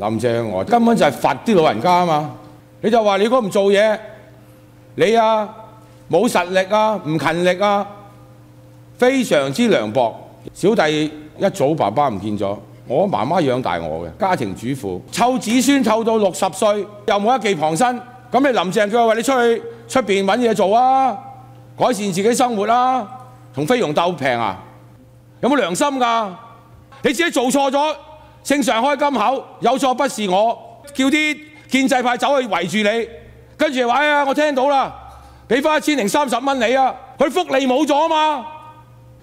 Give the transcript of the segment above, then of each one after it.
林鄭我根本就係罰啲老人家啊嘛！你就話你如果唔做嘢，你啊冇實力啊，唔勤力啊，非常之涼薄。小弟一早爸爸唔見咗，我媽媽養大我嘅家庭主婦，湊子孫湊到六十歲，又冇一技傍身。咁你林鄭佢話你出去出邊揾嘢做啊，改善自己生活啊，同菲傭鬥平啊？有冇良心㗎？你自己做錯咗，正常開金口，有錯不是我，叫啲建制派走去圍住你，跟住話哎呀，我聽到啦，俾翻一千零三十蚊你啊，佢福利冇咗啊嘛，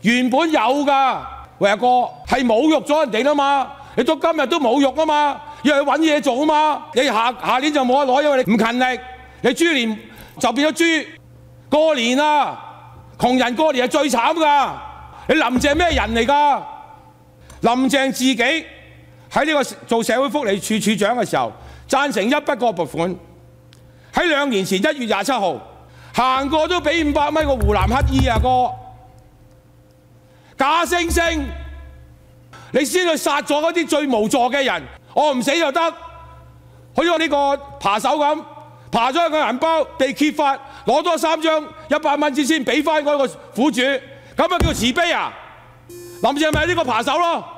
原本有㗎，喂阿哥係侮辱咗人哋啦嘛，你到今日都侮辱啊嘛，要去揾嘢做啊嘛，你下下年就冇得攞，因為你唔勤力，你豬年就變咗豬，過年啊，窮人過年係最慘㗎，你林鄭咩人嚟㗎？林鄭自己喺呢個做社會福利處處長嘅時候，贊成一筆過撥款。喺兩年前一月廿七號，行過都俾五百蚊個湖南乞衣啊哥，假惺惺，你先去殺咗嗰啲最無助嘅人，我唔死就得。好似我呢個扒手咁，扒咗一個銀包被揭發，攞多三張一百蚊紙先俾翻嗰個苦主，咁啊叫慈悲啊？林鄭咪呢個扒手咯。